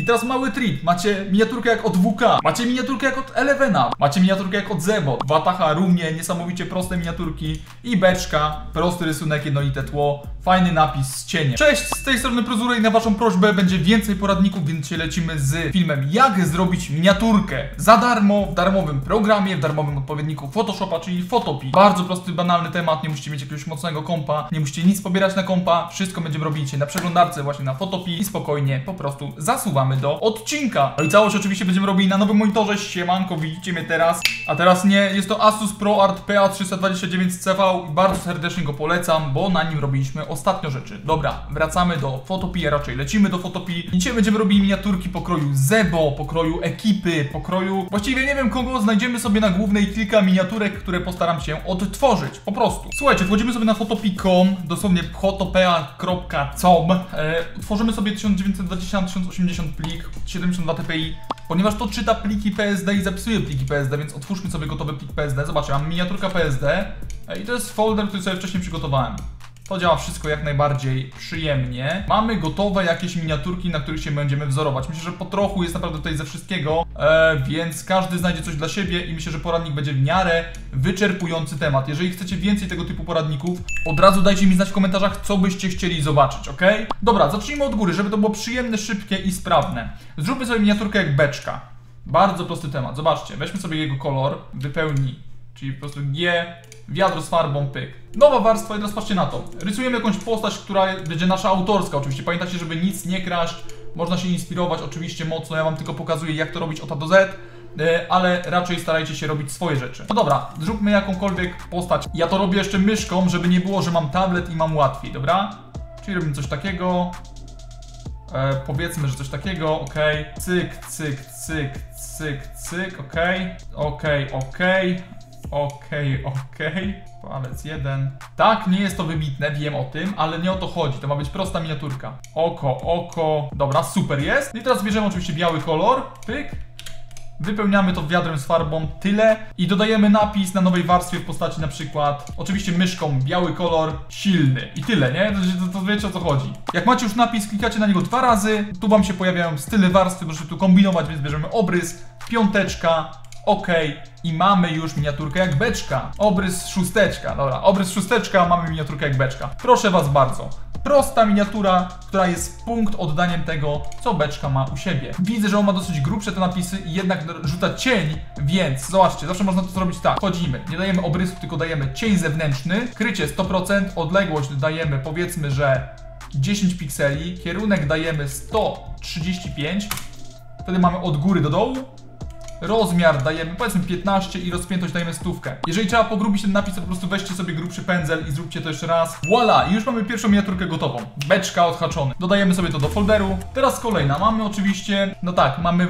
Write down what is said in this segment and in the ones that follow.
I teraz mały treat. Macie miniaturkę jak od WK, macie miniaturkę jak od Elevena, macie miniaturkę jak od Zebo. Wataha równie niesamowicie proste miniaturki. I beczka, prosty rysunek, jednolite tło, fajny napis z cieniem. Cześć, z tej strony Prozura i na waszą prośbę będzie więcej poradników, więc się lecimy z filmem jak zrobić miniaturkę. Za darmo, w darmowym programie, w darmowym odpowiedniku Photoshopa, czyli Photopea. Bardzo prosty, banalny temat, nie musicie mieć jakiegoś mocnego kompa, nie musicie nic pobierać na kompa, wszystko będziemy robić na przeglądarce właśnie na Photopea i spokojnie po prostu zasuwamy do odcinka. No i całość oczywiście będziemy robili na nowym monitorze, siemanko, widzicie mnie teraz. A teraz nie, jest to Asus ProArt PA329CV i bardzo serdecznie go polecam, bo na nim robiliśmy ostatnio rzeczy. Dobra, wracamy do Photopea, raczej lecimy do Photopea. Dzisiaj będziemy robili miniaturki pokroju Zebo, pokroju ekipy, pokroju... Właściwie nie wiem kogo, znajdziemy sobie na głównej kilka miniaturek, które postaram się odtworzyć, po prostu. Słuchajcie, wchodzimy sobie na photopea.com, dosłownie photopea.com, e, tworzymy sobie 1920-1080 plik, 72 dpi, ponieważ to czyta pliki PSD i zapisuje pliki PSD, więc otwórzmy sobie gotowy plik PSD. Zobaczcie, mam miniaturka PSD e, i to jest folder, który sobie wcześniej przygotowałem. To działa wszystko jak najbardziej przyjemnie. Mamy gotowe jakieś miniaturki, na których się będziemy wzorować. Myślę, że po trochu jest naprawdę tutaj ze wszystkiego, e, więc każdy znajdzie coś dla siebie i myślę, że poradnik będzie w miarę wyczerpujący temat. Jeżeli chcecie więcej tego typu poradników, od razu dajcie mi znać w komentarzach, co byście chcieli zobaczyć, ok? Dobra, zacznijmy od góry, żeby to było przyjemne, szybkie i sprawne. Zróbmy sobie miniaturkę jak beczka. Bardzo prosty temat. Zobaczcie, weźmy sobie jego kolor, wypełni, czyli po prostu G, wiadro z farbą, pyk. Nowa warstwa i teraz patrzcie na to. Rysujemy jakąś postać, która będzie nasza autorska oczywiście. Pamiętajcie, żeby nic nie kraść. Można się inspirować oczywiście mocno. Ja wam tylko pokazuję, jak to robić od A do Z. e, Ale raczej starajcie się robić swoje rzeczy. No dobra, zróbmy jakąkolwiek postać. Ja to robię jeszcze myszką, żeby nie było, że mam tablet i mam łatwiej, dobra? Czyli robimy coś takiego. E, powiedzmy, że coś takiego, ok. Cyk, cyk, cyk, cyk, cyk, ok. Ok, ok. Okej, okej. Palec jeden. Tak, nie jest to wybitne, wiem o tym, ale nie o to chodzi. To ma być prosta miniaturka. Oko, oko. Dobra, super jest. I teraz bierzemy oczywiście biały kolor. Pyk. Wypełniamy to wiadrem z farbą tyle i dodajemy napis na nowej warstwie w postaci na przykład, oczywiście myszką, biały kolor, silny i tyle, nie? To, to, to wiecie o co chodzi. Jak macie już napis, klikacie na niego dwa razy, tu wam się pojawiają style warstwy, możecie tu kombinować, więc bierzemy obrys, piąteczka, ok i mamy już miniaturkę jak beczka. Obrys szósteczka, dobra, obrys szósteczka, mamy miniaturkę jak beczka. Proszę was bardzo. Prosta miniatura, która jest punkt oddaniem tego, co beczka ma u siebie. Widzę, że on ma dosyć grubsze te napisy i jednak rzuca cień, więc zobaczcie, zawsze można to zrobić tak. Wchodzimy, nie dajemy obrysów, tylko dajemy cień zewnętrzny, krycie 100%, odległość dajemy powiedzmy, że 10 pikseli, kierunek dajemy 135, wtedy mamy od góry do dołu, Rozmiar dajemy powiedzmy 15 i rozpiętość dajemy stówkę. Jeżeli trzeba pogrubić ten napis, to po prostu weźcie sobie grubszy pędzel i zróbcie to jeszcze raz. Voila! I już mamy pierwszą miniaturkę gotową. Beczka odhaczony. Dodajemy sobie to do folderu. Teraz kolejna. Mamy oczywiście, no tak, mamy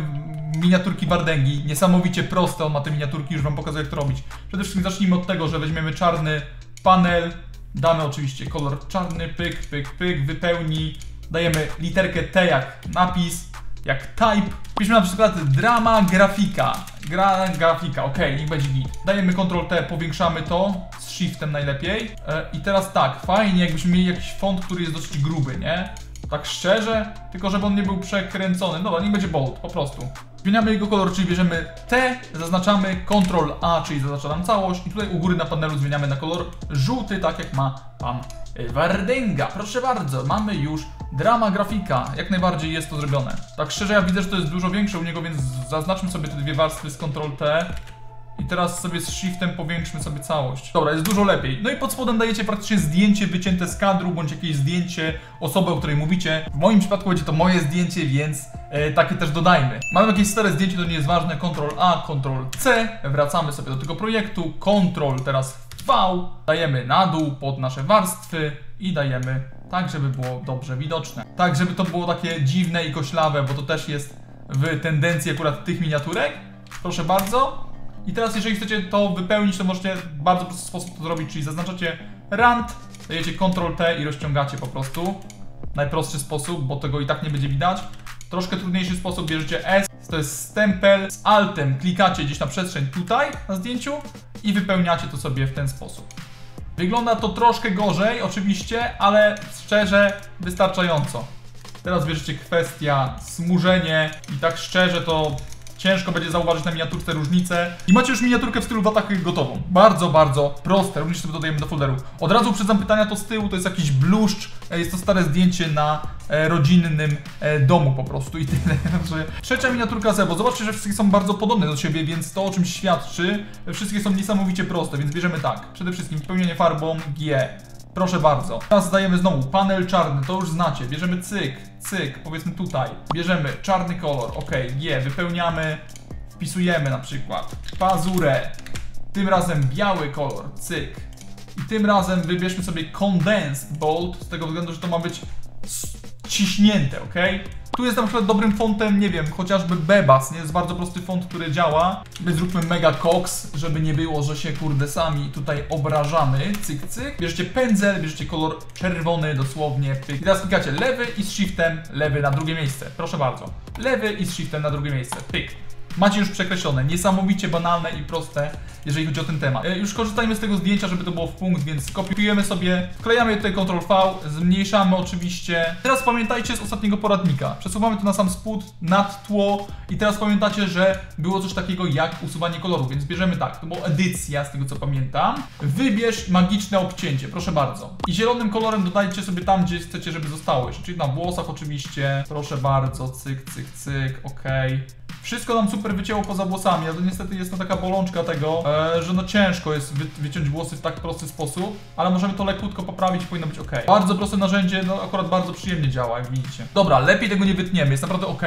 miniaturki Wardęgi. Niesamowicie proste on ma te miniaturki, już wam pokazuję jak to robić. Przede wszystkim zacznijmy od tego, że weźmiemy czarny panel. Damy oczywiście kolor czarny, pyk, pyk, pyk, wypełni. Dajemy literkę T jak napis jak type. Piszmy na przykład drama grafika. Gra grafika, ok, niech będzie git. Dajemy Ctrl T, powiększamy to z shiftem najlepiej. E, I teraz tak, fajnie jakbyśmy mieli jakiś font, który jest dosyć gruby, nie? Tak szczerze, tylko żeby on nie był przekręcony. Dobra, niech będzie bold, po prostu. Zmieniamy jego kolor, czyli bierzemy T, zaznaczamy Ctrl A, czyli zaznacza nam całość i tutaj u góry na panelu zmieniamy na kolor żółty, tak jak ma pan Wardęga. Proszę bardzo, mamy już drama grafika. Jak najbardziej jest to zrobione. Tak szczerze, ja widzę, że to jest dużo większe u niego, więc zaznaczmy sobie te dwie warstwy z Ctrl T. I teraz sobie z shiftem powiększmy sobie całość. Dobra, jest dużo lepiej. No i pod spodem dajecie praktycznie zdjęcie wycięte z kadru, bądź jakieś zdjęcie osoby, o której mówicie. W moim przypadku będzie to moje zdjęcie, więc e, takie też dodajmy. Mamy jakieś stare zdjęcie, to nie jest ważne. Ctrl A, Ctrl C. Wracamy sobie do tego projektu. Ctrl teraz V. Dajemy na dół pod nasze warstwy i dajemy tak, żeby było dobrze widoczne. Tak, żeby to było takie dziwne i koślawe, bo to też jest w tendencji akurat tych miniaturek. Proszę bardzo. I teraz jeżeli chcecie to wypełnić, to możecie w bardzo prosty sposób to zrobić, czyli zaznaczacie rand, dajecie Ctrl T i rozciągacie po prostu. Najprostszy sposób, bo tego i tak nie będzie widać. Troszkę trudniejszy sposób, bierzecie S, to jest stempel, z Altem klikacie gdzieś na przestrzeń tutaj, na zdjęciu i wypełniacie to sobie w ten sposób. Wygląda to troszkę gorzej, oczywiście, ale szczerze wystarczająco. Teraz bierzecie kwestia smużenie i tak szczerze to ciężko będzie zauważyć na miniaturce różnicę. I macie już miniaturkę w stylu Watachy gotową. Bardzo, bardzo proste, również sobie dodajemy do folderu. Od razu uprzedzam pytania, to z tyłu to jest jakiś bluszcz, e, jest to stare zdjęcie na e, rodzinnym e, domu po prostu i tyle. Trzecia miniaturka Zebo, zobaczcie, że wszystkie są bardzo podobne do siebie, więc to o czym świadczy, wszystkie są niesamowicie proste, więc bierzemy tak. Przede wszystkim wypełnienie farbą G. Proszę bardzo. Teraz dajemy znowu panel czarny, to już znacie. Bierzemy cyk, cyk, powiedzmy tutaj. Bierzemy czarny kolor, ok, G, wypełniamy, wpisujemy na przykład pazurę. Tym razem biały kolor, cyk. I tym razem wybierzmy sobie condensed bold, z tego względu, że to ma być ciśnięte, ok? Tu jest na przykład dobrym fontem, nie wiem, chociażby Bebas, nie? Jest bardzo prosty font, który działa. My zróbmy Mega Cox, żeby nie było, że się kurde sami tutaj obrażamy. Cyk, cyk. Bierzecie pędzel, bierzecie kolor czerwony dosłownie. Pyk. I teraz klikacie lewy i z shiftem lewy na drugie miejsce. Proszę bardzo. Lewy i z shiftem na drugie miejsce. Pyk. Macie już przekreślone, niesamowicie banalne i proste, jeżeli chodzi o ten temat. E, już korzystajmy z tego zdjęcia, żeby to było w punkt, więc kopiujemy sobie, wklejamy tutaj Ctrl V, zmniejszamy oczywiście. Teraz pamiętajcie z ostatniego poradnika. Przesuwamy to na sam spód, nad tło i teraz pamiętacie, że było coś takiego jak usuwanie koloru, więc bierzemy tak, to była edycja z tego co pamiętam. Wybierz magiczne obcięcie, proszę bardzo. I zielonym kolorem dodajcie sobie tam, gdzie chcecie, żeby zostało czyli na włosach oczywiście. Proszę bardzo, cyk, cyk, cyk, okej. Wszystko nam super wycięło poza włosami, ale to niestety jest to taka bolączka tego, e, że no ciężko jest wy, wyciąć włosy w tak prosty sposób, ale możemy to lekutko poprawić, powinno być ok. Bardzo proste narzędzie, no akurat bardzo przyjemnie działa, jak widzicie. Dobra, lepiej tego nie wytniemy, jest naprawdę ok.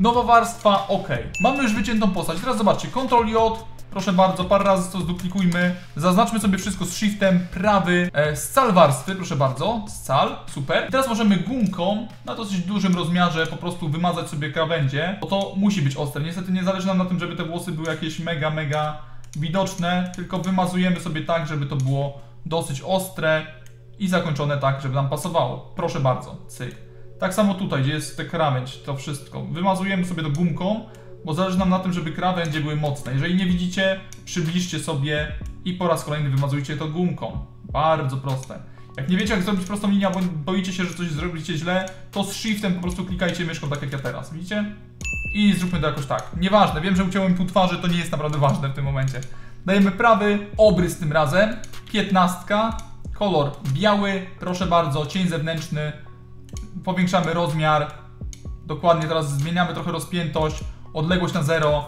Nowa warstwa, ok. Mamy już wyciętą postać, teraz zobaczcie, Ctrl J, Proszę bardzo, parę razy to zduplikujmy. Zaznaczmy sobie wszystko z shiftem prawy. E, scal warstwy, proszę bardzo. Scal, super. I teraz możemy gumką na dosyć dużym rozmiarze po prostu wymazać sobie krawędzie, bo to musi być ostre. Niestety nie zależy nam na tym, żeby te włosy były jakieś mega, mega widoczne, tylko wymazujemy sobie tak, żeby to było dosyć ostre i zakończone tak, żeby nam pasowało. Proszę bardzo, cyk. Tak samo tutaj, gdzie jest te krawędź, to wszystko. Wymazujemy sobie to gumką, bo zależy nam na tym, żeby krawędzie były mocne. Jeżeli nie widzicie, przybliżcie sobie i po raz kolejny wymazujcie to gumką. Bardzo proste. Jak nie wiecie, jak zrobić prostą linię, bo boicie się, że coś zrobicie źle, to z shiftem po prostu klikajcie myszką tak jak ja teraz, widzicie? I zróbmy to jakoś tak. Nieważne, wiem, że uciąłem pół twarzy, to nie jest naprawdę ważne w tym momencie. Dajemy prawy, obrys tym razem, piętnastka, kolor biały, proszę bardzo, cień zewnętrzny, powiększamy rozmiar, dokładnie teraz zmieniamy trochę rozpiętość, odległość na zero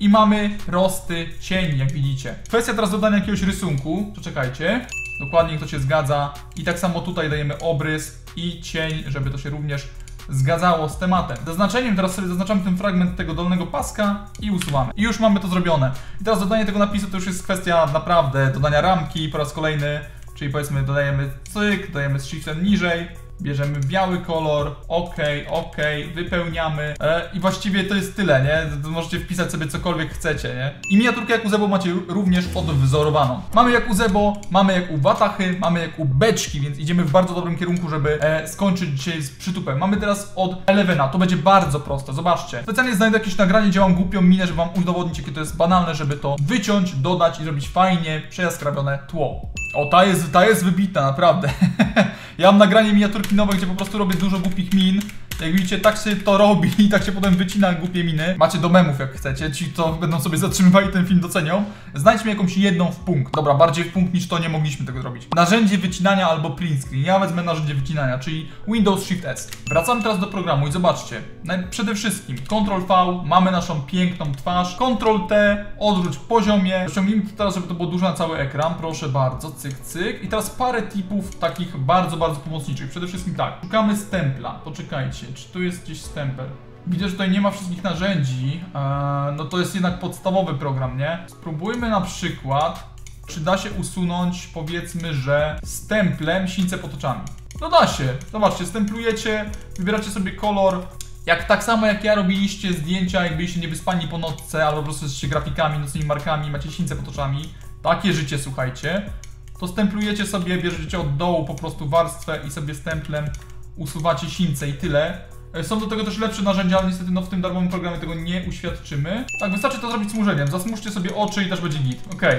i mamy prosty cień, jak widzicie. Kwestia teraz dodania jakiegoś rysunku, poczekajcie, dokładnie to się zgadza i tak samo tutaj dajemy obrys i cień, żeby to się również zgadzało z tematem. Zaznaczeniem teraz sobie zaznaczamy ten fragment tego dolnego paska i usuwamy. I już mamy to zrobione. I teraz dodanie tego napisu to już jest kwestia naprawdę dodania ramki po raz kolejny, czyli powiedzmy dodajemy cyk, dodajemy z shiftem niżej, bierzemy biały kolor, ok, ok, wypełniamy e, i właściwie to jest tyle, nie? Możecie wpisać sobie cokolwiek chcecie, nie? I miniaturkę jak u Zebo macie również odwzorowaną. Mamy jak u Zebo, mamy jak u Watachy, mamy jak u Beczki, więc idziemy w bardzo dobrym kierunku, żeby e, skończyć dzisiaj z przytupem. Mamy teraz od Elevena, to będzie bardzo proste, zobaczcie. Specjalnie znajdę jakieś nagranie, działam głupią minę, żeby wam udowodnić, jakie to jest banalne, żeby to wyciąć, dodać i zrobić fajnie przejaskrawione tło. O, ta jest, ta jest wybitna, naprawdę. ja mam nagranie miniaturki nowe, gdzie po prostu robię dużo głupich min. Jak widzicie, tak się to robi i tak się potem wycina głupie miny. Macie do memów, jak chcecie. Ci, to będą sobie zatrzymywali ten film, docenią. Znajdźmy jakąś jedną w punkt. Dobra, bardziej w punkt niż to nie mogliśmy tego zrobić. Narzędzie wycinania albo print screen. Ja wezmę narzędzie wycinania, czyli Windows Shift S. Wracamy teraz do programu i zobaczcie. Przede wszystkim Ctrl V, mamy naszą piękną twarz. Ctrl T, odwróć poziomie. Ściągnijmy to teraz, żeby to było duże na cały ekran. Proszę bardzo, cyk, cyk. I teraz parę tipów takich bardzo, bardzo pomocniczych. Przede wszystkim tak, szukamy stempla. Poczekajcie, czy tu jest gdzieś stempel? Widzę, że tutaj nie ma wszystkich narzędzi, eee, no to jest jednak podstawowy program, nie? Spróbujmy na przykład, czy da się usunąć, powiedzmy, że stemplem sińce pod oczami. No da się, zobaczcie, stemplujecie, wybieracie sobie kolor, jak tak samo jak ja robiliście zdjęcia, jak byliście niewyspani po nocce, albo po prostu jesteście grafikami, nocnymi markami, macie sińce pod oczami, takie życie, słuchajcie, to stemplujecie sobie, bierzecie od dołu po prostu warstwę i sobie stemplem usuwacie sińce i tyle. E, Są do tego też lepsze narzędzia, ale niestety no, w tym darmowym programie tego nie uświadczymy. Tak, wystarczy to zrobić smużeniem. Zasmużcie sobie oczy i też będzie git. Okej.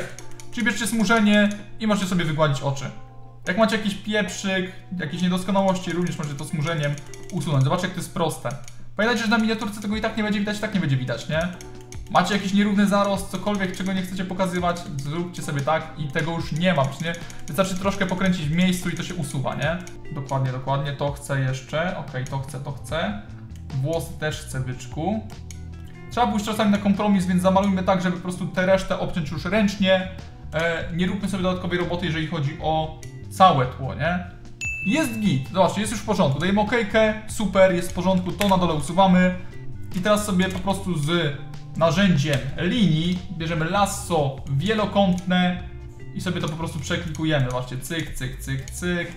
Czyli bierzcie smużenie i możecie sobie wygładzić oczy. Jak macie jakiś pieprzyk, jakieś niedoskonałości, również możecie to smurzeniem usunąć. Zobaczcie, jak to jest proste. Pamiętajcie, że na miniaturce tego i tak nie będzie widać, i tak nie będzie widać, nie? Macie jakiś nierówny zarost, cokolwiek, czego nie chcecie pokazywać, zróbcie sobie tak i tego już nie ma, nie? Wystarczy troszkę pokręcić w miejscu i to się usuwa, nie? Dokładnie, dokładnie, to chcę jeszcze, okej, to chcę, to chcę. Włosy też chcę, byczku. Trzeba pójść czasami na kompromis, więc zamalujmy tak, żeby po prostu tę resztę obciąć już ręcznie. E, nie róbmy sobie dodatkowej roboty, jeżeli chodzi o całe tło, nie? Jest git, zobaczcie, jest już w porządku. Dajemy okejkę, super, jest w porządku, to na dole usuwamy. I teraz sobie po prostu z narzędziem linii bierzemy lasso wielokątne i sobie to po prostu przeklikujemy. Zobaczcie, cyk, cyk, cyk, cyk.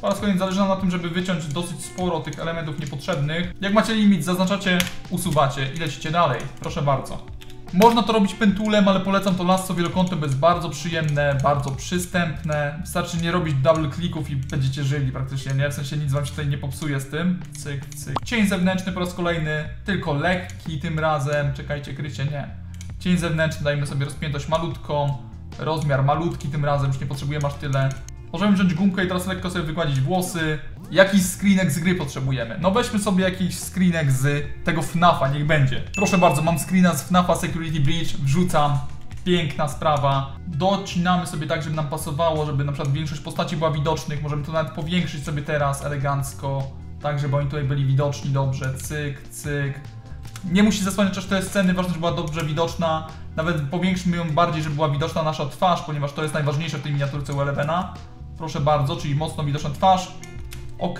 Po raz kolejny zależy nam na tym, żeby wyciąć dosyć sporo tych elementów niepotrzebnych. Jak macie limit, zaznaczacie, usuwacie i lecicie dalej. Proszę bardzo. Można to robić pentulem, ale polecam to lasso wielokątne, bo jest bardzo przyjemne, bardzo przystępne. Wystarczy nie robić double klików i będziecie żyli praktycznie, nie? W sensie nic wam się tutaj nie popsuje z tym. Cyk, cyk. Cień zewnętrzny po raz kolejny, tylko lekki tym razem. Czekajcie, krycie, nie. Cień zewnętrzny, dajmy sobie rozpiętość malutką. Rozmiar malutki tym razem, już nie potrzebujemy aż tyle. Możemy wziąć gumkę i teraz lekko sobie wygładzić włosy. Jakiś screenek z gry potrzebujemy. No weźmy sobie jakiś screenek z tego FNAFa, niech będzie. Proszę bardzo, mam screena z FNAFa Security Breach, wrzucam. Piękna sprawa. Docinamy sobie tak, żeby nam pasowało, żeby na przykład większość postaci była widocznych. Możemy to nawet powiększyć sobie teraz elegancko, tak żeby oni tutaj byli widoczni dobrze. Cyk, cyk. Nie musi zasłaniać aż tej sceny, ważne, żeby była dobrze widoczna. Nawet powiększmy ją bardziej, żeby była widoczna nasza twarz, ponieważ to jest najważniejsze w tej miniaturce u Elevena. Proszę bardzo, czyli mocno widoczna twarz. Ok,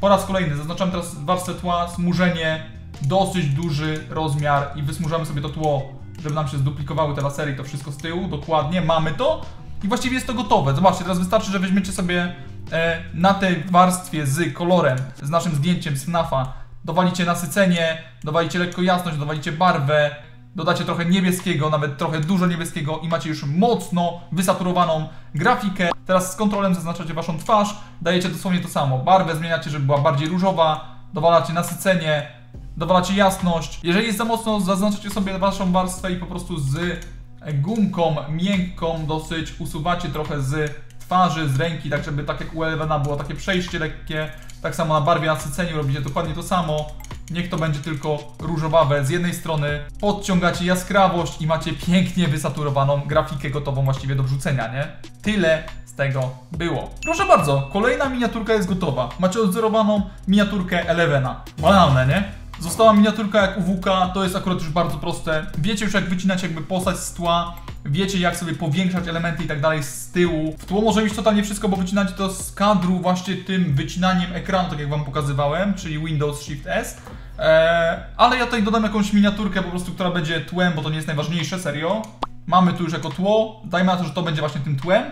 po raz kolejny zaznaczam teraz warstwę tła, smużenie, dosyć duży rozmiar i wysmużamy sobie to tło, żeby nam się zduplikowały te lasery i to wszystko z tyłu, dokładnie, mamy to i właściwie jest to gotowe. Zobaczcie, teraz wystarczy, że weźmiecie sobie e, na tej warstwie z kolorem, z naszym zdjęciem z FNAFa, dowalicie nasycenie, dowalicie lekko jasność, dowalicie barwę, dodacie trochę niebieskiego, nawet trochę dużo niebieskiego i macie już mocno wysaturowaną grafikę. Teraz z kontrolem zaznaczacie waszą twarz, dajecie dosłownie to samo. Barwę zmieniacie, żeby była bardziej różowa, dowalacie nasycenie, dowalacie jasność. Jeżeli jest za mocno, zaznaczacie sobie waszą warstwę i po prostu z gumką miękką dosyć usuwacie trochę z twarzy, z ręki, tak żeby tak jak u Elevena było takie przejście lekkie. Tak samo na barwie nasyceniu robicie dokładnie to samo. Niech to będzie tylko różowawe z jednej strony, podciągacie jaskrawość i macie pięknie wysaturowaną grafikę gotową właściwie do wrzucenia, nie? Tyle z tego było. Proszę bardzo, kolejna miniaturka jest gotowa. Macie odzorowaną miniaturkę Elevena. Banalne, nie? Została miniaturka jak UWK, to jest akurat już bardzo proste. Wiecie już jak wycinać jakby postać z tła, wiecie jak sobie powiększać elementy i tak dalej z tyłu. W tło może mieć totalnie wszystko, bo wycinacie to z kadru właśnie tym wycinaniem ekranu, tak jak wam pokazywałem, czyli Windows Shift S. Eee, ale ja tutaj dodam jakąś miniaturkę po prostu, która będzie tłem, bo to nie jest najważniejsze, serio. Mamy tu już jako tło, dajmy na to, że to będzie właśnie tym tłem.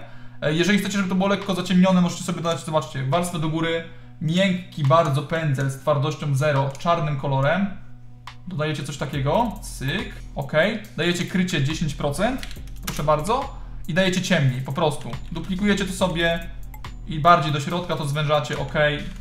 Eee, jeżeli chcecie, żeby to było lekko zaciemnione, możecie sobie dodać, zobaczcie, warstwę do góry, miękki bardzo pędzel z twardością 0, czarnym kolorem. Dodajecie coś takiego, cyk, ok. Dajecie krycie 10%, proszę bardzo. I dajecie ciemniej, po prostu. Duplikujecie to sobie i bardziej do środka to zwężacie, ok.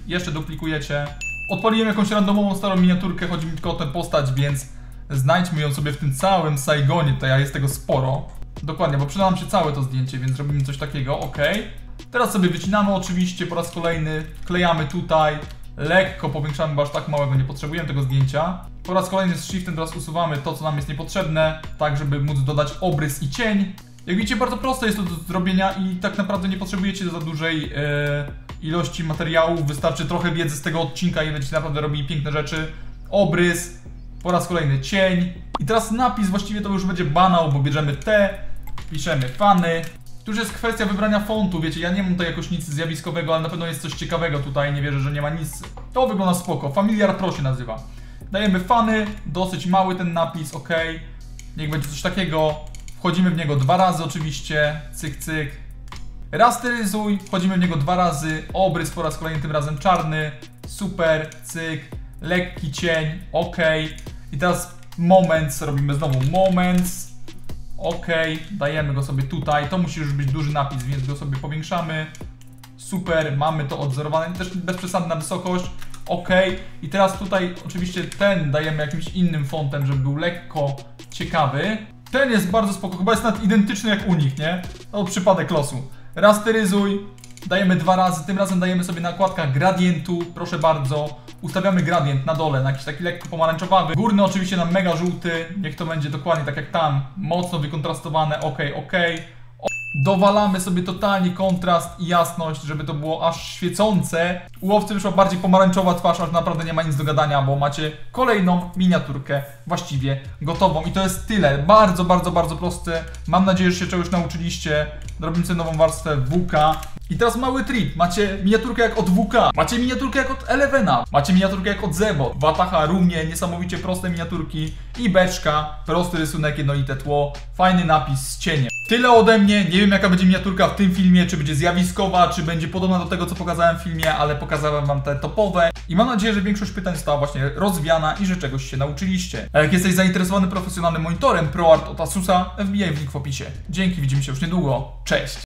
Jeszcze duplikujecie. Odpaliłem jakąś randomową starą miniaturkę, chodzi mi tylko o tę postać, więc znajdźmy ją sobie w tym całym Saigonie, tutaj jest tego sporo. Dokładnie, bo przyda nam się całe to zdjęcie, więc robimy coś takiego, ok. Teraz sobie wycinamy oczywiście po raz kolejny, klejamy tutaj, lekko powiększamy, bo aż tak małego nie potrzebujemy tego zdjęcia. Po raz kolejny z shiftem teraz usuwamy to, co nam jest niepotrzebne, tak żeby móc dodać obrys i cień. Jak widzicie, bardzo proste jest to do zrobienia i tak naprawdę nie potrzebujecie za dużej e, ilości materiałów. Wystarczy trochę wiedzy z tego odcinka i będziecie naprawdę robili piękne rzeczy. Obrys, po raz kolejny cień. I teraz napis, właściwie to już będzie banał, bo bierzemy T, piszemy fany. Tu już jest kwestia wybrania fontu, wiecie, ja nie mam tutaj jakoś nic zjawiskowego, ale na pewno jest coś ciekawego tutaj, nie wierzę, że nie ma nic. To wygląda spoko, Familiar Pro się nazywa. Dajemy fany, dosyć mały ten napis, ok. Niech będzie coś takiego. Wchodzimy w niego dwa razy oczywiście, cyk cyk. Rasteryzuj, wchodzimy w niego dwa razy, obrys po raz kolejny, tym razem czarny, super, cyk, lekki cień, ok. I teraz moments, robimy znowu moments, ok, dajemy go sobie tutaj, to musi już być duży napis, więc go sobie powiększamy, super, mamy to odzorowane, też bez przesady na wysokość, ok. I teraz tutaj oczywiście ten dajemy jakimś innym fontem, żeby był lekko ciekawy. Ten jest bardzo spoko, chyba jest nawet identyczny jak u nich, nie? To przypadek losu. Rasteryzuj, Dajemy dwa razy, tym razem dajemy sobie nakładka gradientu, proszę bardzo. Ustawiamy gradient na dole, na jakiś taki lekko pomarańczowawy. Górny oczywiście na mega żółty, niech to będzie dokładnie tak jak tam, mocno wykontrastowane, ok, ok. Dowalamy sobie totalnie kontrast i jasność, żeby to było aż świecące. U łowcy wyszła bardziej pomarańczowa twarz, aż naprawdę nie ma nic do gadania, bo macie kolejną miniaturkę właściwie gotową. I to jest tyle. Bardzo, bardzo, bardzo proste. Mam nadzieję, że się czegoś nauczyliście. Robimy sobie nową warstwę WK. I teraz mały trip. Macie miniaturkę jak od WK. Macie miniaturkę jak od Elevena. Macie miniaturkę jak od Zebo. Wataha równie niesamowicie proste miniaturki. I beczka, prosty rysunek, jednolite tło, fajny napis z cieniem. Tyle ode mnie. Nie wiem jaka będzie miniaturka w tym filmie, czy będzie zjawiskowa, czy będzie podobna do tego co pokazałem w filmie, ale pokazałem wam te topowe. I mam nadzieję, że większość pytań została właśnie rozwiana i że czegoś się nauczyliście. A jak jesteś zainteresowany profesjonalnym monitorem ProArt od Asusa, wbijaj w link w opisie. Dzięki, widzimy się już niedługo. Cześć!